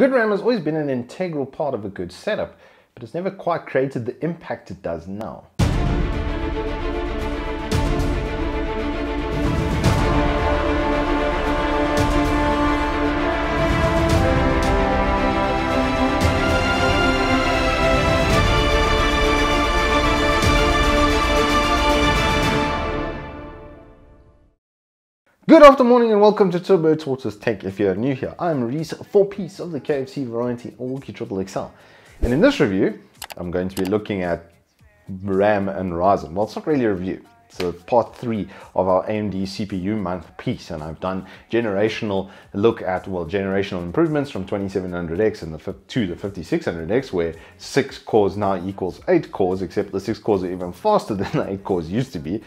Good RAM has always been an integral part of a good setup, but it's never quite created the impact it does now. Good afternoon and welcome to Turbo Tortoise Tech. If you're new here, I'm Reese, four piece of the KFC variety Milwaukee Triple XL. And in this review, I'm going to be looking at RAM and Ryzen. Well, it's not really a review. It's a part three of our AMD CPU month piece, and I've done generational look at well generational improvements from 2700X and the to the 5600X, where six cores now equals eight cores, except the six cores are even faster than the eight cores used to be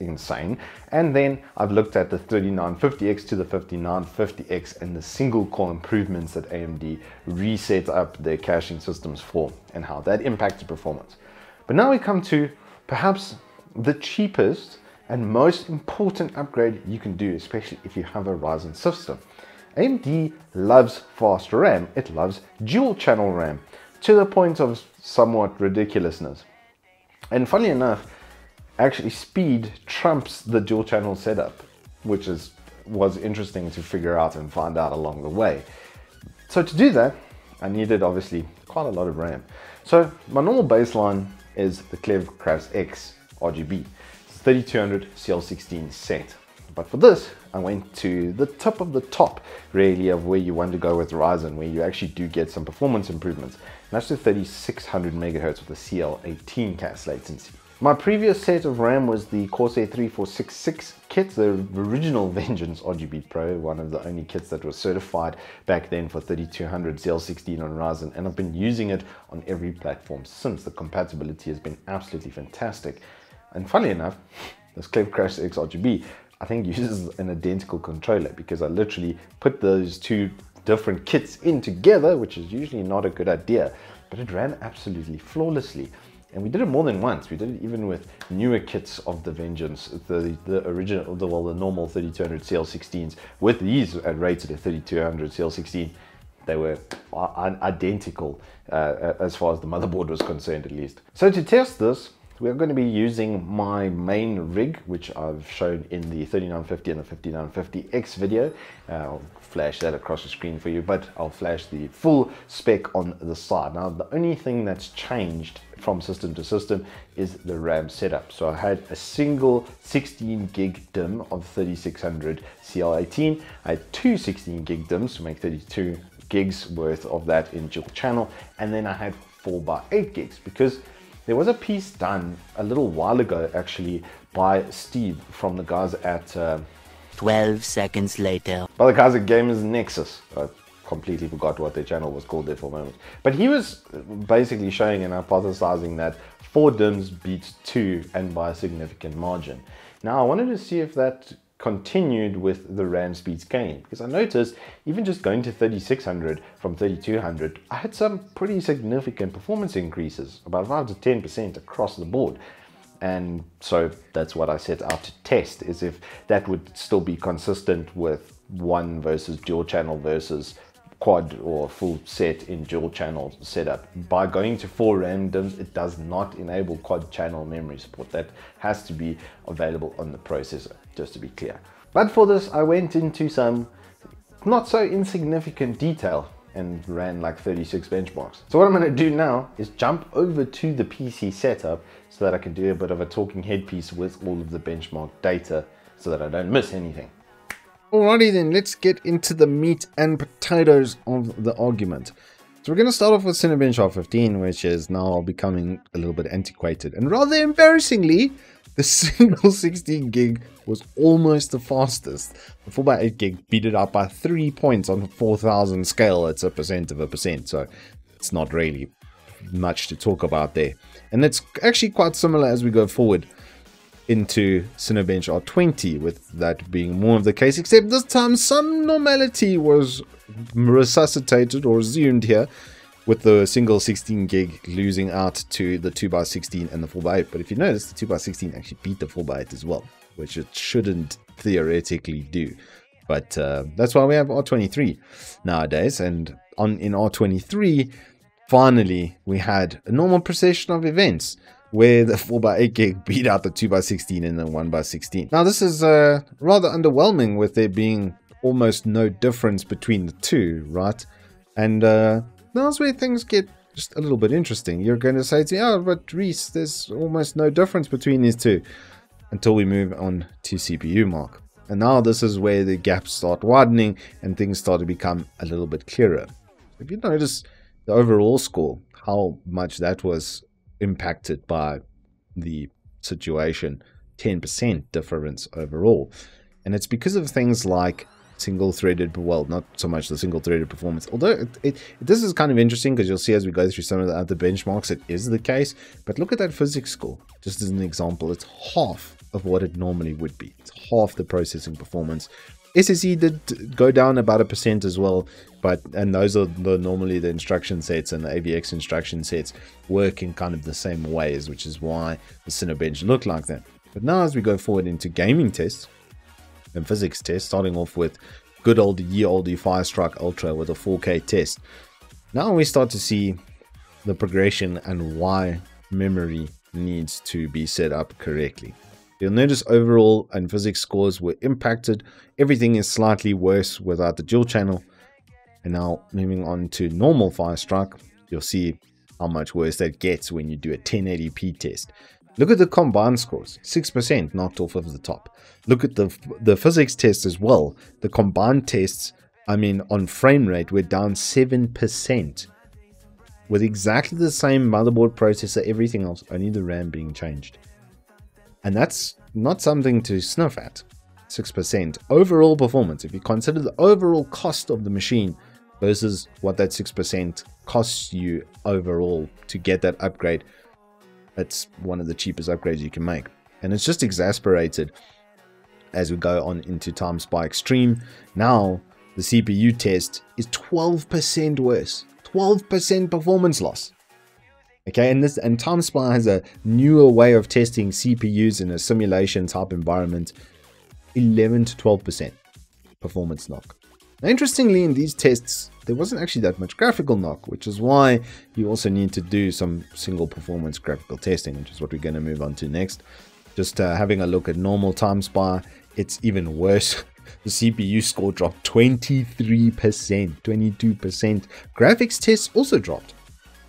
insane. And then I've looked at the 3950X to the 5950X and the single core improvements that AMD reset up their caching systems for and how that impacted performance. But now we come to perhaps the cheapest and most important upgrade you can do, especially if you have a Ryzen system. AMD loves fast RAM, it loves dual channel RAM to the point of somewhat ridiculousness. And funny enough, actually speed trumps the dual channel setup, which is was interesting to figure out and find out along the way. So to do that, I needed obviously quite a lot of RAM. So my normal baseline is the Klevv CRAS X RGB. It's 3200 CL16 set. But for this, I went to the top of the top really of where you want to go with Ryzen, where you actually do get some performance improvements. And that's the 3600 megahertz with the CL18 CAS latency. My previous set of RAM was the Corsair 3466 kit, the original Vengeance RGB Pro, one of the only kits that was certified back then for 3200 CL16 on Ryzen, and I've been using it on every platform since. The compatibility has been absolutely fantastic. And funnily enough, this Klevv CRAS X RGB, I think uses an identical controller because I literally put those two different kits in together, which is usually not a good idea, but it ran absolutely flawlessly. And we did it more than once. We did it even with newer kits of the Vengeance, the, the original, the, well, the normal 3200 CL16s. With these at rated at 3200 CL16, they were identical uh, as far as the motherboard was concerned, at least. So to test this, we're going to be using my main rig, which I've shown in the 3950 and the 5950X video. Uh, I'll flash that across the screen for you, but I'll flash the full spec on the side. Now, the only thing that's changed from system to system is the RAM setup. So I had a single 16 gig DIMM of 3600 CL18. I had two 16 gig DIMMs to make 32 gigs worth of that in dual channel. And then I had four by eight gigs because there was a piece done a little while ago, actually, by Steve from the guys at. Uh, 12 seconds later. By the guys at Gamers Nexus. I completely forgot what their channel was called there for a moment. But he was basically showing and hypothesizing that four DIMMs beats two and by a significant margin. Now, I wanted to see if that continued with the RAM speeds gain. Because I noticed even just going to 3600 from 3200 I had some pretty significant performance increases about 5 to 10% across the board. And so that's what I set out to test is if that would still be consistent with one versus dual channel versus quad or full set in dual channel setup. By going to four randoms, it does not enable quad channel memory support. That has to be available on the processor, just to be clear. But for this, I went into some not so insignificant detail and ran like 36 benchmarks. So what I'm gonna do now is jump over to the PC setup so that I can do a bit of a talking head piece with all of the benchmark data so that I don't miss anything. Alrighty then, let's get into the meat and potatoes of the argument. So we're going to start off with Cinebench R15, which is now becoming a little bit antiquated. And rather embarrassingly, the single 16 gig was almost the fastest. The 4x8 gig beat it up by 3 points on 4000 scale. It's a percent of a percent, so it's not really much to talk about there. And it's actually quite similar as we go forward into Cinebench R20, with that being more of the case, except this time some normality was resuscitated or resumed here with the single 16 gig losing out to the 2x16 and the 4x8. But if you notice, the 2x16 actually beat the 4x8 as well, which it shouldn't theoretically do. But uh, that's why we have R23 nowadays. And on in R23, finally we had a normal procession of events where the 4x8 gig beat out the 2x16 and the 1x16. Now this is uh, rather underwhelming with there being almost no difference between the two, right? And uh, that's where things get just a little bit interesting. You're going to say to me, oh, but Reese, there's almost no difference between these two until we move on to CPU mark. And now this is where the gaps start widening and things start to become a little bit clearer. If you notice the overall score, how much that was impacted by the situation, 10% difference overall. And it's because of things like single threaded, well, not so much the single threaded performance. Although it, it, this is kind of interesting because you'll see as we go through some of the other benchmarks, it is the case. But look at that physics score, just as an example. It's half of what it normally would be. It's half the processing performance. SSE did go down about a percent as well, but and those are the normally the instruction sets and the AVX instruction sets work in kind of the same ways, which is why the Cinebench looked like that. But now as we go forward into gaming tests and physics tests, starting off with good old year old Firestrike Ultra with a 4K test. Now we start to see the progression and why memory needs to be set up correctly. You'll notice overall and physics scores were impacted. Everything is slightly worse without the dual channel. And now moving on to normal Firestrike, you'll see how much worse that gets when you do a 1080p test. Look at the combined scores, 6% knocked off of the top. Look at the the physics test as well. The combined tests, I mean, on frame rate, we're down 7%. With exactly the same motherboard processor, everything else, only the RAM being changed. And that's not something to sniff at. 6% overall performance. If you consider the overall cost of the machine versus what that 6% costs you overall to get that upgrade, it's one of the cheapest upgrades you can make. And it's just exasperated as we go on into Time Spy Extreme. Now, the CPU test is 12% worse. 12% performance loss. Okay, and this and TimeSpy has a newer way of testing CPUs in a simulation type environment. 11 to 12% performance knock. Now, interestingly, in these tests, there wasn't actually that much graphical knock, which is why you also need to do some single performance graphical testing, which is what we're going to move on to next. Just uh, having a look at normal TimeSpy, it's even worse. the CPU score dropped 23%, 22%. Graphics tests also dropped.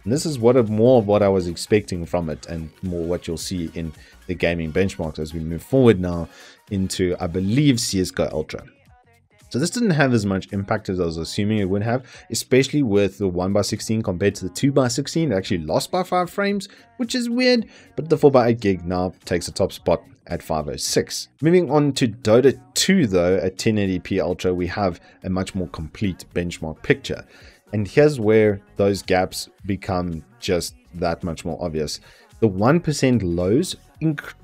And this is what more of what I was expecting from it and more what you'll see in the gaming benchmarks as we move forward now into, I believe, CSGO Ultra. So this didn't have as much impact as I was assuming it would have, especially with the 1x16 compared to the 2x16. It actually lost by 5 frames, which is weird, but the 4x8 gig now takes the top spot at 506. Moving on to Dota 2 though, at 1080p Ultra, we have a much more complete benchmark picture. And here's where those gaps become just that much more obvious. The 1% lows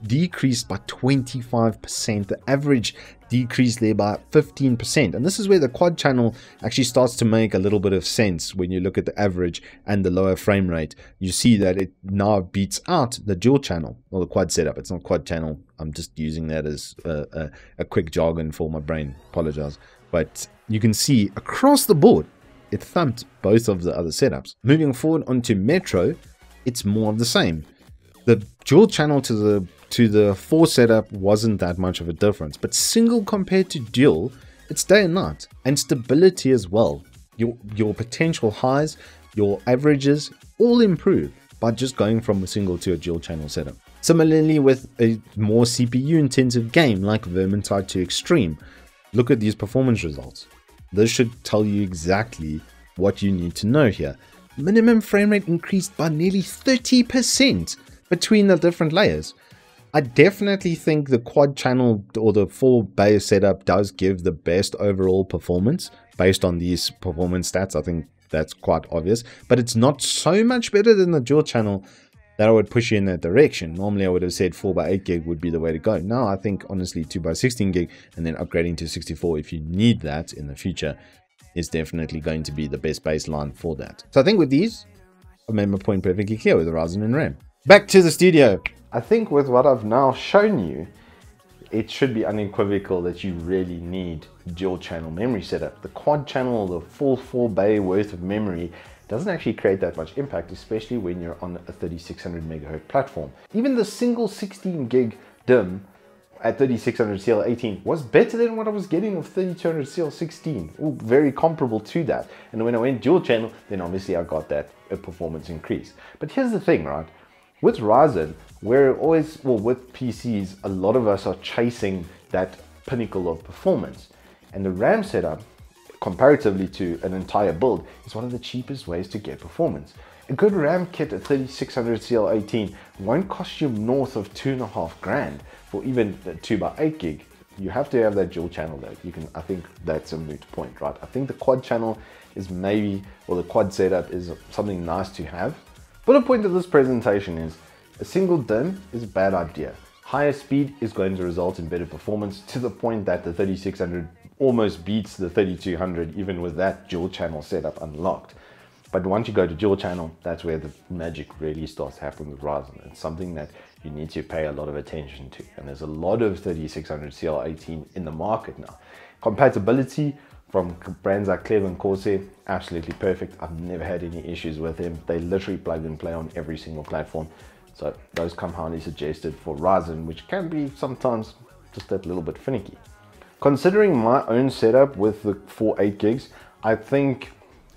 decreased by 25%. The average decreased there by 15%. And this is where the quad channel actually starts to make a little bit of sense when you look at the average and the lower frame rate. You see that it now beats out the dual channel or the quad setup. It's not quad channel. I'm just using that as a, a, a quick jargon for my brain. Apologize. But you can see across the board, it thumped both of the other setups. Moving forward onto Metro, it's more of the same. The dual channel to the to the 4 setup wasn't that much of a difference, but single compared to dual, it's day and night. And stability as well. Your your potential highs, your averages all improve by just going from a single to a dual channel setup. Similarly with a more CPU intensive game like Vermintide 2 Extreme, look at these performance results. This should tell you exactly what you need to know here. Minimum frame rate increased by nearly 30% between the different layers. I definitely think the quad channel or the full bay setup does give the best overall performance based on these performance stats. I think that's quite obvious, but it's not so much better than the dual channel that I would push you in that direction. Normally, I would have said 4x8 gig would be the way to go. Now, I think honestly, 2x16 gig and then upgrading to 64 if you need that in the future is definitely going to be the best baseline for that. So I think with these, I made my point perfectly clear with the Ryzen and RAM. Back to the studio. I think with what I've now shown you, it should be unequivocal that you really need dual channel memory setup. The quad channel, the full 4 bay worth of memory doesn't actually create that much impact, especially when you're on a 3600 megahertz platform. Even the single 16 gig DIMM at 3600 CL18 was better than what I was getting of 3200 CL16. Ooh, very comparable to that. And when I went dual channel, then obviously I got that performance increase. But here's the thing, right? With Ryzen, we're always, well, with PCs, a lot of us are chasing that pinnacle of performance. And the RAM setup, comparatively to an entire build, is one of the cheapest ways to get performance. A good RAM kit at 3600 CL18 won't cost you north of two and a half grand for even the 2 by 8 gig. You have to have that dual channel though. You can, I think that's a moot point, right? I think the quad channel is maybe, or the quad setup is something nice to have. But the point of this presentation is a single DIMM is a bad idea. Higher speed is going to result in better performance to the point that the 3600 almost beats the 3200 even with that dual channel setup unlocked. But once you go to dual channel, that's where the magic really starts happening with Ryzen. It's something that you need to pay a lot of attention to. And there's a lot of 3600 CL18 in the market now. Compatibility from brands like Klevv and Corsair, absolutely perfect. I've never had any issues with them. They literally plug and play on every single platform. So those come highly suggested for Ryzen, which can be sometimes just that little bit finicky. Considering my own setup with the 4 8 gigs, I think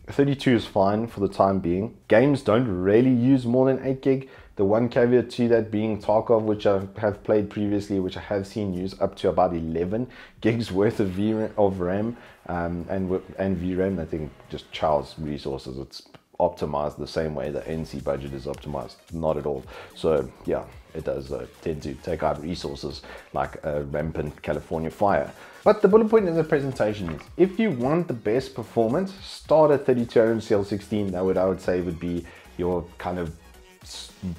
32 is fine for the time being. Games don't really use more than 8 gig. The one caveat to that being Tarkov, which I have played previously, which I have seen use up to about 11 gigs worth of, VRAM, of RAM um, and, and VRAM. I think just Charles resources. It's optimized the same way the NC budget is optimized. Not at all. So yeah, it does uh, tend to take out resources like a rampant California fire. But the bullet point in the presentation is, if you want the best performance, start at 3200 CL16. That would, I would say, would be your kind of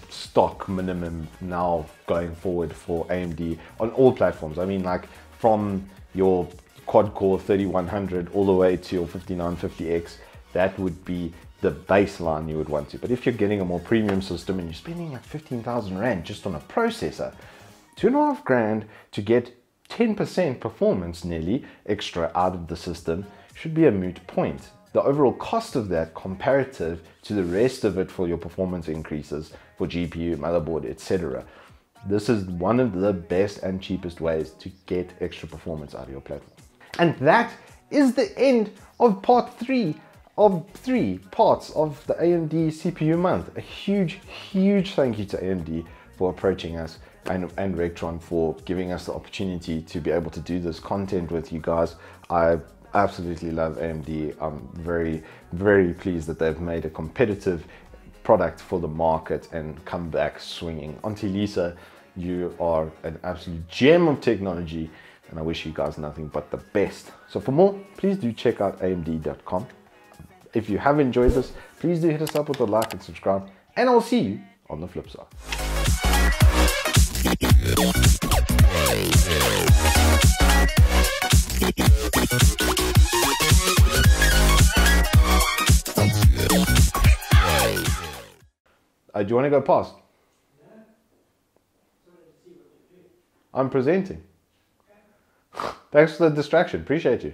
stock minimum now going forward for AMD on all platforms. I mean, like from your quad core 3100 all the way to your 5950X, that would be the baseline you would want to. But if you're getting a more premium system and you're spending like 15,000 Rand just on a processor, two and a half grand to get 10% performance nearly extra out of the system should be a moot point. The overall cost of that comparative to the rest of it for your performance increases for GPU, motherboard, etc. This is one of the best and cheapest ways to get extra performance out of your platform. And that is the end of part three of three parts of the AMD CPU month. A huge, huge thank you to AMD for approaching us and, and Rectron for giving us the opportunity to be able to do this content with you guys. I absolutely love AMD. I'm very, very pleased that they've made a competitive product for the market and come back swinging. Auntie Lisa, you are an absolute gem of technology and I wish you guys nothing but the best. So for more, please do check out amd.com. If you have enjoyed this, please do hit us up with a like and subscribe, and I'll see you on the flip side. Uh, do you want to go past? I'm presenting. Thanks for the distraction. Appreciate you.